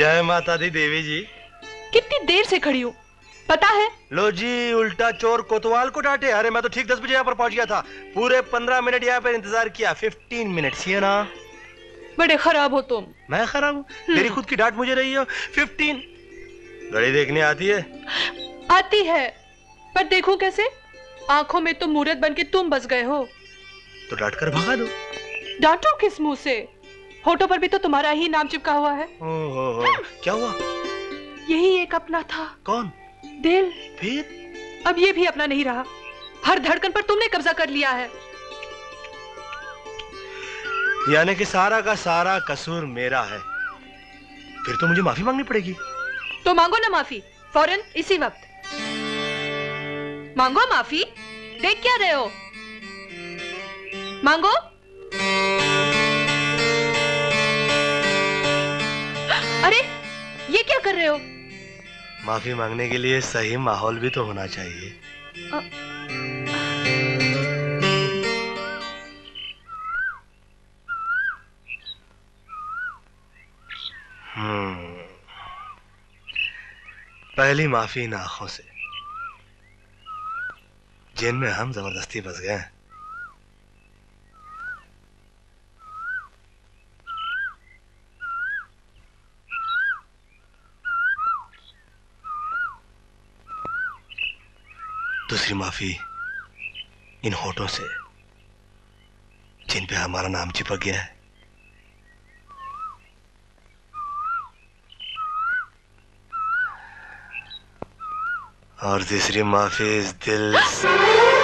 जय माता दी देवी जी। कितनी देर से खड़ी हूँ? पता है? लो जी उल्टा चोर कोतवाल को डांटे। अरे मैं तो ठीक दस बजे यहाँ पर पहुँच गया था। पूरे पंद्रह मिनट यहाँ पर इंतज़ार किया। फिफ्टीन मिनट ये ना? बड़े खराब हो तुम। मैं खराब हूँ? मेरी खुद की डांट मुझे रही हो। फिफ्टीन घड़ी देखने आती है। आती है। पर देखूँ कैसे? आँखों में तो मूरत बन के तुम बस गए हो। तो डांट कर भगा दो। डांटो किस मुँह से? होठों पर भी तो तुम्हारा ही नाम चिपका हुआ है। ओ, हो, हो। क्या हुआ? यही एक अपना था। कौन? दिल। फिर? अब ये भी अपना नहीं रहा। हर धड़कन पर तुमने कब्जा कर लिया है। यानी कि सारा का सारा कसूर मेरा है। फिर तो मुझे माफ़ी मांगनी पड़ेगी। तो मांगो ना माफ़ी। फ़ौरन इसी वक्त। मांगो माफ़ी। देख क्या रहे हो? मांगो। अरे ये क्या कर रहे हो? माफ़ी मांगने के लिए सही माहौल भी तो होना चाहिए। अ... हम्म। पहली माफ़ी इन आँखों से। जिनमें हम ज़बरदस्ती बस गए दूसरी माफ़ी इन होठों से, जिन पे हमारा नाम चिपक गया है। और तीसरी माफ़ी इस दिल से